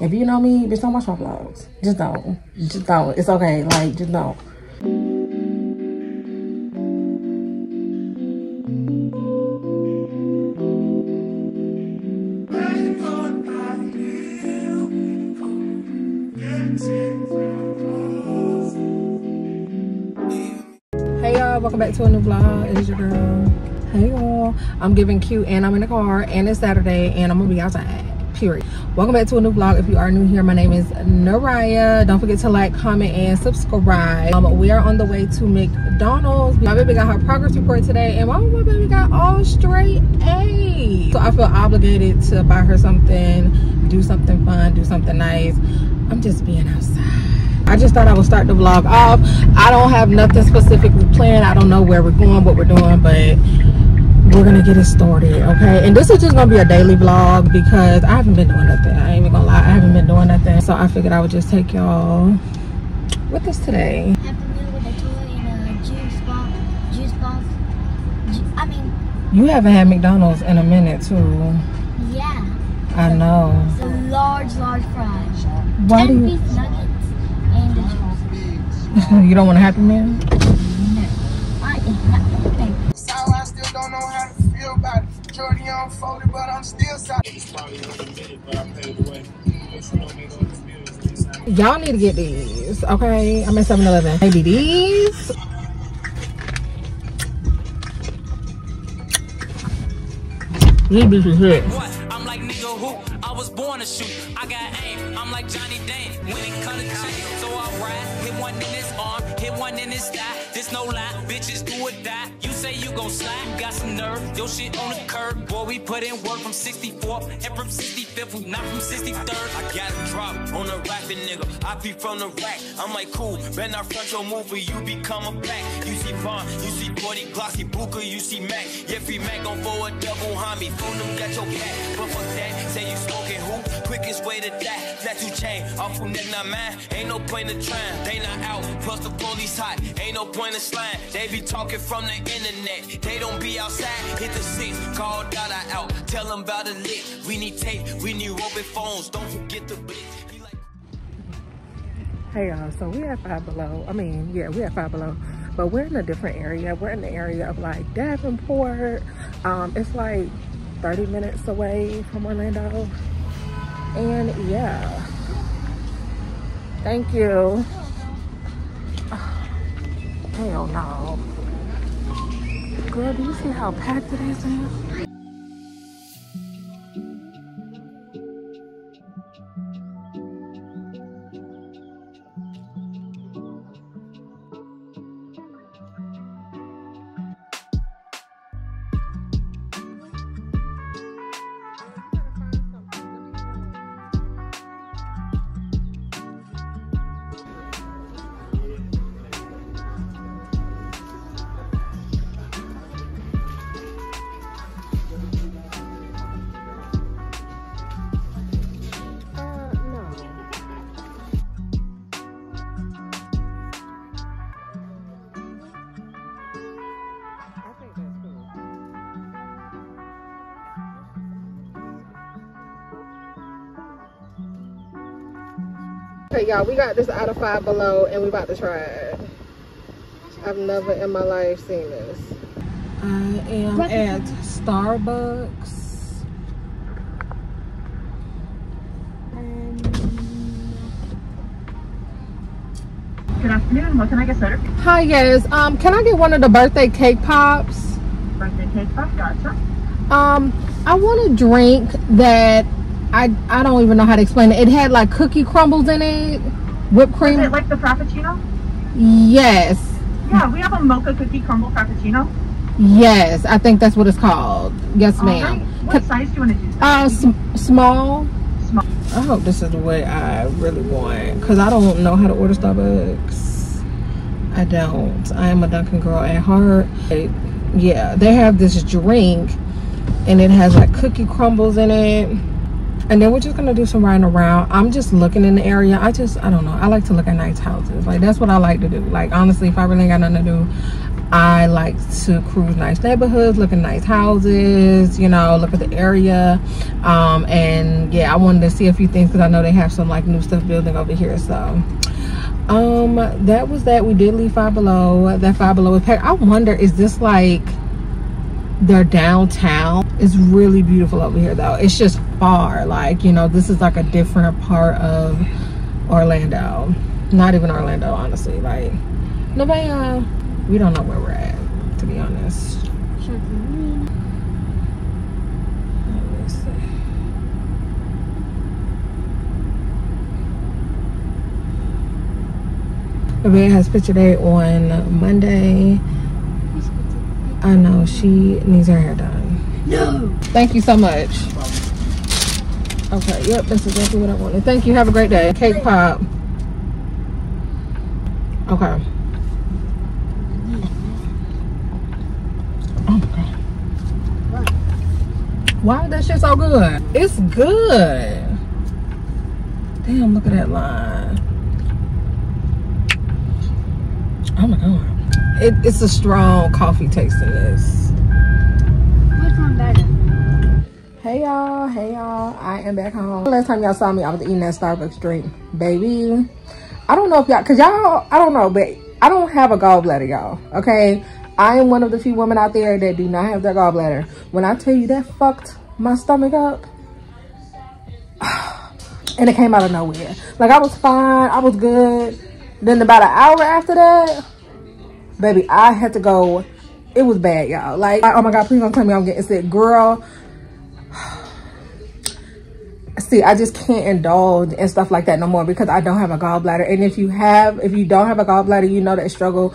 If you know me, bitch, don't watch my vlogs. Just don't. Just don't. It's okay. Like, just don't. Hey y'all, welcome back to a new vlog. It is your girl. Hey y'all. I'm giving cute and I'm in the car and it's Saturday and I'm gonna be outside. Period. Welcome back to a new vlog. If you are new here, my name is Neriah. Don't forget to like, comment, and subscribe. Um, we are on the way to McDonald's. My baby got her progress report today and my, my baby got all straight A. So I feel obligated to buy her something, do something fun, do something nice. I'm just being outside. I just thought I would start the vlog off. I don't have nothing specifically planned. I don't know where we're going, what we're doing, but we're gonna get it started, okay? And this is just gonna be a daily vlog because I haven't been doing nothing. I ain't even gonna lie, I haven't been doing nothing. So I figured I would just take y'all with us today. Happy Meal with a toy and a juice box. Juice box. Ju- I mean, You haven't had McDonald's in a minute too. yeah. I know. The large, large fries. Why do you nuggets and the juice. you don't want a happy meal? I am not okay. So I still don't know how to feel about it. Jordy unfolded, but I'm still sorry. Y'all need to get these, okay? I'm at 7-Eleven. Maybe these. These bitches hit. What? I'm like nigga who? I was born to shoot. I got aim. I'm like Johnny Dane. When it come to cheat, so I ride. Hit one in his arm, hit one in his thigh. This no lie, bitches do or die. Say you gon' you got some nerve. Yo shit on the curb, boy. We put in work from 64th and from 65th, we not from 63rd. I got a drop on a rapping nigga. I be from the rack. I'm like cool. Better not front your move you become a pack. You see Vaughn, you see 40 Glossy Booker, you see Mac. Yeah, free Mac gon' a double homie. Phone them, got your cat. But fuck that, say you who? Quickest way to die. Flat you chain, off who neck not mine. Ain't no point in trying. They not out, plus the police hot. Ain't no point in slime. They be talking from the internet. They don't be outside. Hit the six, call Dada out. Tell them about the lick. We need tape, we need robot phones. Don't forget the blitz. Hey y'all, so we at Five Below. I mean, yeah, we at Five Below, but we're in a different area. We're in the area of like Davenport. Um, it's like 30 minutes away from Orlando. And yeah. Thank you. Hell no. Girl, do you see how packed it is Okay, y'all, we got this out of five below and we about to try it. I've never in my life seen this. I am at Starbucks. Good afternoon. What can I get started? Hi, yes. Um, can I get one of the birthday cake pops? Birthday cake pop. Gotcha. Um, I want a drink that I I don't even know how to explain it. It had like cookie crumbles in it, whipped cream. Is it like the frappuccino? Yes, Yeah, we have a mocha cookie crumble frappuccino. yes. I think that's what it's called. Yes, All right. ma'am. What size do you want to do? Uh, sm- small. Small. I hope this is the way I really want, cause I don't know how to order Starbucks. I don't. I am a Dunkin' girl at heart. It- yeah, they have this drink, and it has like cookie crumbles in it. And then we're just gonna do some riding around. I'm just looking in the area. I just, I don't know. I like to look at nice houses. Like that's what I like to do. Like honestly, if I really ain't got nothing to do, I like to cruise nice neighborhoods, look at nice houses, you know, look at the area. Um, and yeah, I wanted to see a few things because I know they have some like new stuff building over here. So um that was that we did leave five below that five below is packed i wonder is this like their downtown it's really beautiful over here though it's just far like you know this is like a different part of orlando not even orlando honestly like Nevaeh, uh, we don't know where we're at to be honest. Nevaeh has picture day on monday i know she needs her hair done No. Thank you so much. Okay, yep, that's exactly what I wanted. Thank you. Have a great day. Cake pop. Okay. Oh. Why is that shit so good? It's good. Damn, look at that line. Oh my god. It, it's a strong coffee taste in this. Hey y'all, hey y'all. I am back home. Last time y'all saw me, I was eating that Starbucks drink. Baby, I don't know if y'all, cause y'all, I don't know, but I don't have a gallbladder, y'all. Okay? I am one of the few women out there that do not have their gallbladder. When I tell you that fucked my stomach up, and it came out of nowhere. Like I was fine, I was good. Then about an hour after that, baby, I had to go. It was bad, y'all. Like, oh my God, please don't tell me I'm getting sick. Girl, see i just can't indulge in stuff like that no more because i don't have a gallbladder. And if you have if you don't have a gallbladder you know that struggle.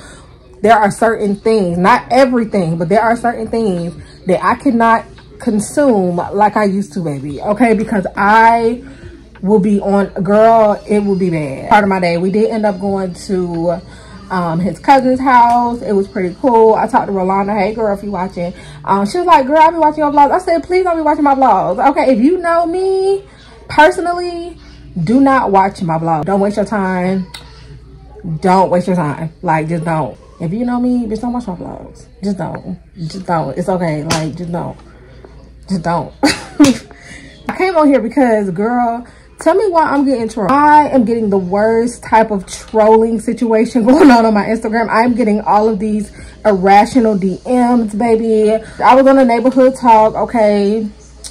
There are certain things not everything but there are certain things that i cannot consume like i used to baby. Okay? Because i will be on girl it will be bad. Part of my day. We did end up going to um, his cousin's house. It was pretty cool. I talked to Rolanda. Hey, girl, if you watching. Um, she was like, girl, I'll be watching your vlogs. I said, please don't be watching my vlogs. Okay, if you know me personally, do not watch my vlog. Don't waste your time. Don't waste your time. Like, just don't. If you know me, just don't watch my vlogs. Just don't. Just don't. It's okay. Like, just don't. Just don't. I came on here because, girl, tell me why I'm getting trolled. I am getting the worst type of trolling situation going on on my Instagram. I'm getting all of these irrational DMs, baby. I was on a neighborhood talk, okay?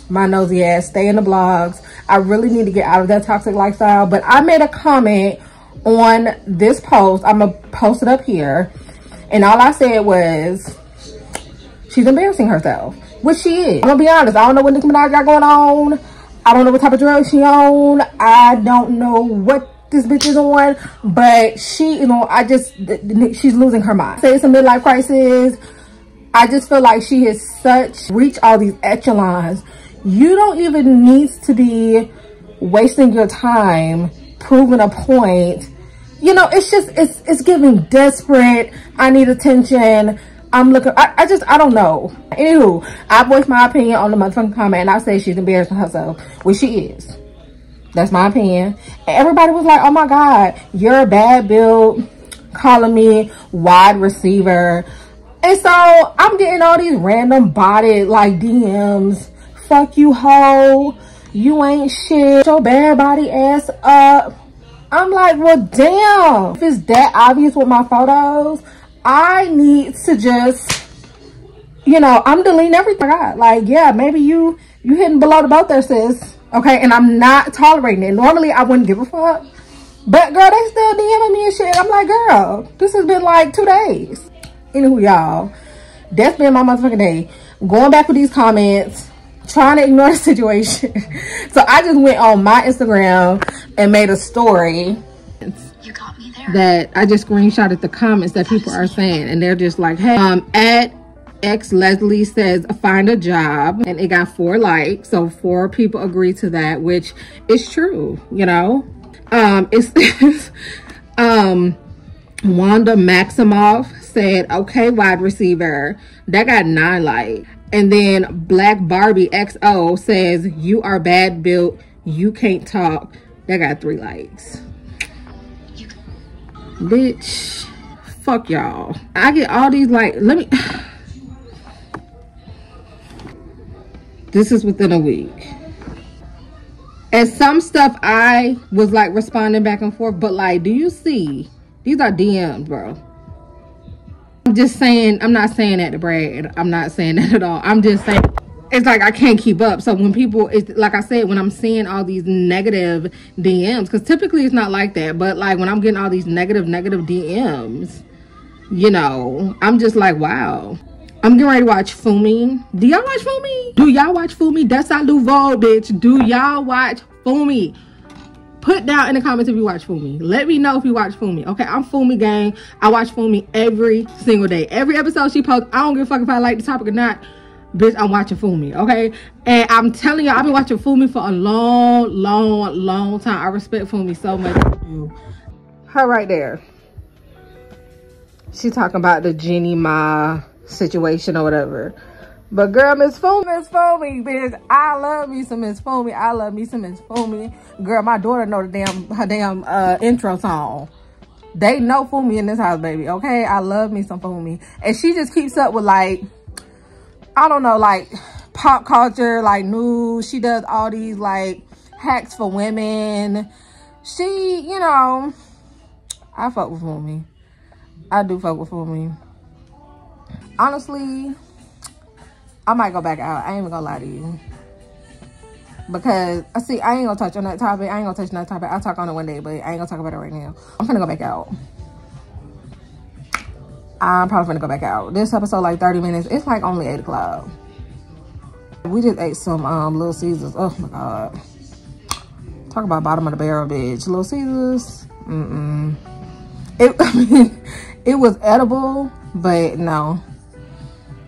My nosy ass, stay in the blogs. I really need to get out of that toxic lifestyle. But I made a comment on this post. I'm gonna post it up here. And all I said was, she's embarrassing herself. Which she is. I'm gonna be honest, I don't know what Nicki Minaj got going on. I don't know what type of drugs she on. I don't know what this bitch is on. But she, you know, I just, she's losing her mind. Say it's a midlife crisis. I just feel like she has such, reached all these echelons. You don't even need to be wasting your time proving a point. You know, it's just, it's, it's giving desperate. I need attention. I'm looking, I, I just, I don't know. Anywho, I voiced my opinion on the motherfucking comment and I say she's embarrassing herself, which she is. That's my opinion. Everybody was like, oh my God, you're a bad build, calling me wide receiver. And so I'm getting all these random botted like DMs. Fuck you, hoe. You ain't shit. Your bad body ass up. I'm like, well, damn. If it's that obvious with my photos, I need to just, you know, I'm deleting everything I got. Like, yeah, maybe you, you hitting below the boat there, sis. Okay, and I'm not tolerating it. Normally, I wouldn't give a fuck. But, girl, they still DMing me and shit. I'm like, girl, this has been like two days. Anywho, y'all, that's been my motherfucking day. Going back with these comments, trying to ignore the situation. so I just went on my Instagram and made a story that I just screenshotted the comments that people are saying, and they're just like, "Hey, um, at X Leslie says find a job," and it got four likes, so four people agree to that, which is true, you know. Um, it's um, Wanda Maximoff said, "Okay, wide receiver," that got nine likes, and then Black Barbie XO says, "You are bad built, you can't talk," that got three likes bitch fuck y'all. I get all these like, let me. this is within a week. And some stuff I was like responding back and forth, but like, do you see? These are DMs, bro. I'm just saying, I'm not saying that to brag. I'm not saying that at all. I'm just saying it's like I can't keep up. So when people, it's like I said, when I'm seeing all these negative DMs, because typically it's not like that, but like when I'm getting all these negative, negative DMs, you know, I'm just like, wow. I'm getting ready to watch Fumi. Do y'all watch Fumi? Do y'all watch Fumi? That's our Duval, bitch. Do y'all watch Fumi? Put down in the comments if you watch Fumi. Let me know if you watch Fumi. Okay, I'm Fumi gang. I watch Fumi every single day. Every episode she posts, I don't give a fuck if I like the topic or not. Bitch, I'm watching Fumi, okay? And I'm telling you, I've been watching Fumi for a long, long, long time. I respect Fumi so much. Her right there. She talking about the Jeannie Mai situation or whatever. But girl, Miss Fumi, Miss Fumi, bitch. I love me some Miss Fumi. I love me some Miss Fumi. Girl, my daughter know the damn her damn uh intro song. They know Fumi in this house, baby. Okay, I love me some Fumi, and she just keeps up with like, I don't know, like pop culture, like news. She does all these like hacks for women. She, you know, I fuck with Fumi. I do fuck with Fumi honestly, I might go back out. I ain't even gonna lie to you. Because, I see, I ain't gonna touch on that topic. I ain't gonna touch on that topic. I'll talk on it one day, but I ain't gonna talk about it right now. I'm gonna go back out. I'm probably gonna go back out. This episode, like 30 minutes. It's like only 8 o'clock. We just ate some um Little Caesars. Oh my God. Talk about bottom of the barrel, bitch. Little Caesars. Mm-mm. It, I mean, it was edible, but no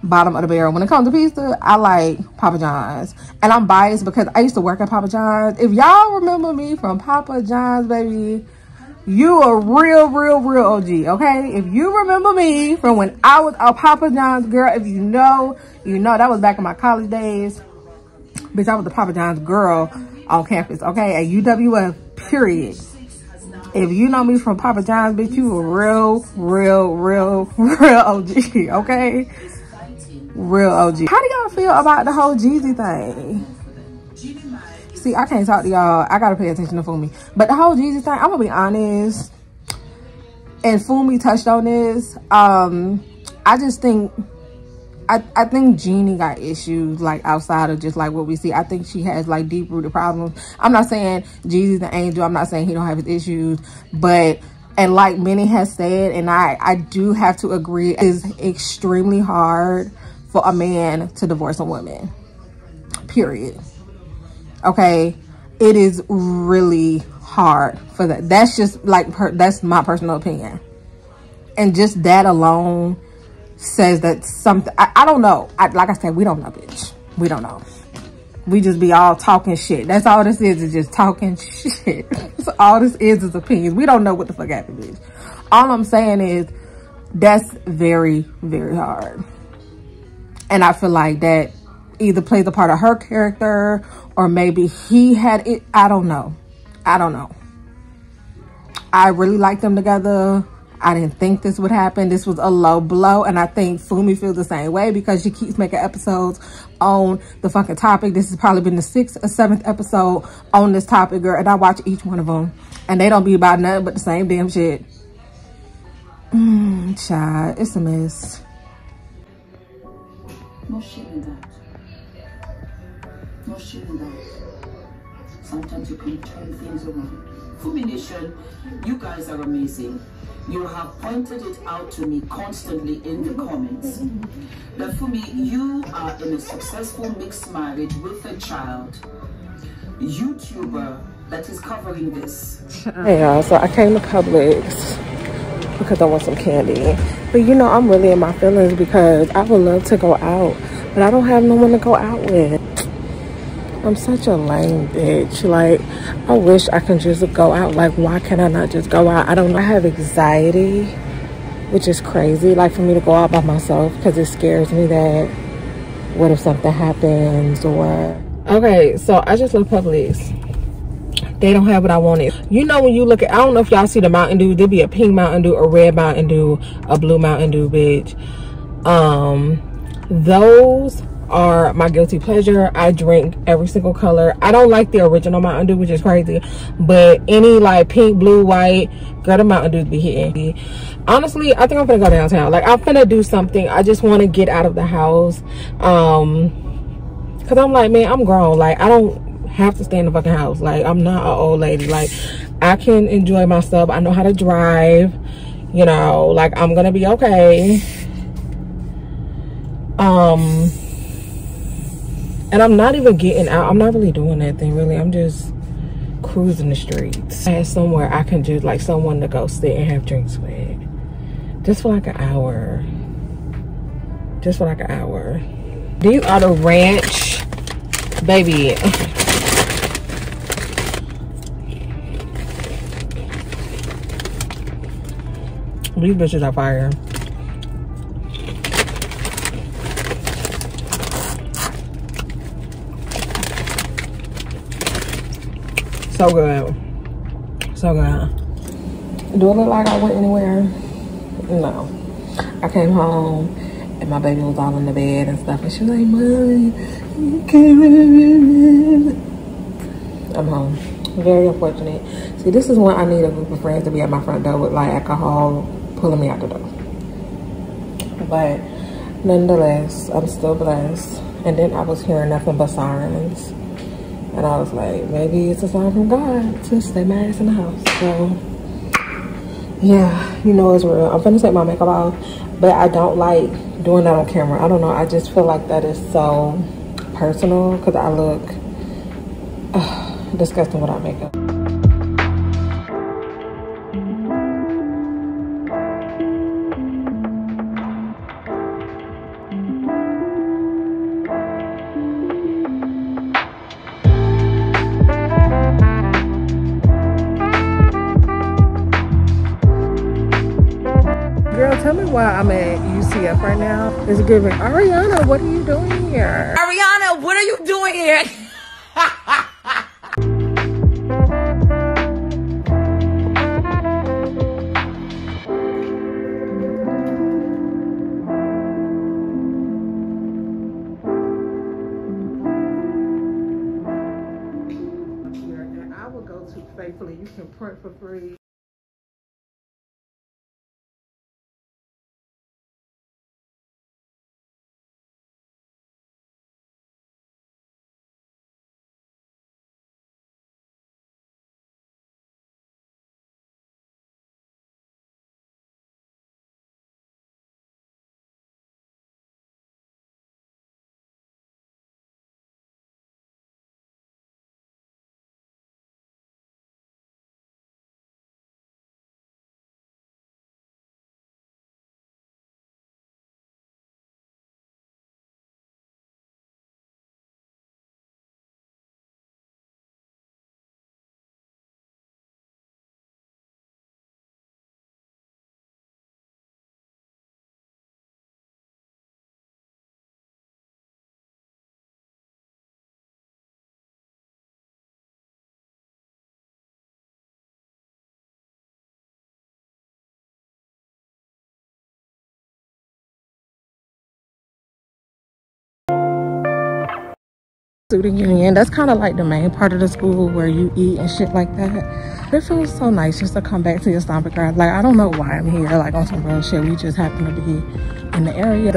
bottom of the barrel. When it comes to pizza, I like Papa John's. And I'm biased because I used to work at Papa John's. If y'all remember me from Papa John's, baby, you a real, real, real OG, okay? If you remember me from when I was a Papa John's girl, if you know, you know, that was back in my college days. Bitch, I was the Papa John's girl on campus, okay? At UWF, period. If you know me from Papa John's, bitch, you a real, real, real, real OG, okay? real OG. How do y'all feel about the whole Jeezy thing? See, I can't talk to y'all. I gotta pay attention to Fumi. But the whole Jeezy thing, I'm gonna be honest. And Fumi touched on this. Um, I just think I, I think Jeannie got issues like outside of just like what we see. I think she has like deep rooted problems. I'm not saying Jeezy's an angel. I'm not saying he don't have his issues, but and like many has said, and I I do have to agree, it is extremely hard for a man to divorce a woman. Period. Okay? It is really hard for that. That's just like, per, that's my personal opinion. And just that alone says that something, I, I don't know. I, like I said, we don't know, bitch. We don't know. We just be all talking shit. That's all this is, is just talking shit. so all this is is opinions. We don't know what the fuck happened, bitch. All I'm saying is that's very, very hard. And I feel like that either plays a part of her character or maybe he had it. I don't know. I don't know. I really like them together. I didn't think this would happen. This was a low blow. And I think Fumi feels the same way because she keeps making episodes on the fucking topic. This has probably been the sixth or seventh episode on this topic, girl. And I watch each one of them. And they don't be about nothing but the same damn shit. Mm, child, it's a mess. No shame in that. Sometimes you can turn things around. Fumi Nation, you guys are amazing. You have pointed it out to me constantly in the comments. That Fumi, you are in a successful mixed marriage with a child. YouTuber that is covering this. Hey y'all, so I came to Publix because I want some candy. But you know, I'm really in my feelings because I would love to go out, but I don't have no one to go out with. I'm such a lame bitch. Like, I wish I can just go out. Like, why can I not just go out? I don't know. I have anxiety, which is crazy. Like, for me to go out by myself because it scares me that what if something happens or... Okay, so I just left Publix they don't have what I wanted. You know when you look at, I don't know if y'all see the Mountain Dew. There'll be a pink Mountain Dew, a red Mountain Dew, a blue Mountain Dew, bitch. Um, those are my guilty pleasure. I drink every single color. I don't like the original Mountain Dew, which is crazy. But any like pink, blue, white, girl, the Mountain Dew be hitting. Honestly, I think I'm gonna go downtown. Like I'm gonna do something. I just want to get out of the house. Um, cause I'm like, man, I'm grown. Like I don't have to stay in the fucking house. Like I'm not an old lady. Like I can enjoy myself. I know how to drive. You know, like I'm gonna be okay. Um and I'm not even getting out. I'm not really doing anything really. I'm just cruising the streets. I somewhere I can just like someone to go sit and have drinks with. Just for like an hour. Just for like an hour. These are the ranch, baby. These bitches are fire. So good. So good. Do it look like I went anywhere? No. I came home and my baby was all in the bed and stuff. And she was like, Mommy. I'm home. Very unfortunate. See, this is when I need a group of friends to be at my front door with like alcohol pulling me out the door. But nonetheless, I'm still blessed. And then I was hearing nothing but sirens. And I was like, maybe it's a sign from God to stay ass in the house. So, yeah, you know it's real. I'm finna take my makeup off, but I don't like doing that on camera. I don't know. I just feel like that is so personal because I look uh, disgusting without makeup. Why I'm at UCF right now. It's giving, Ariana, what are you doing here? Ariana, what are you doing here? And I will go to faithfully. You can print for free. Student union. That's kind of like the main part of the school where you eat and shit like that. It feels so nice just to come back to your stomping ground like i don't know why i'm here like on some real shit. We just happen to be in the area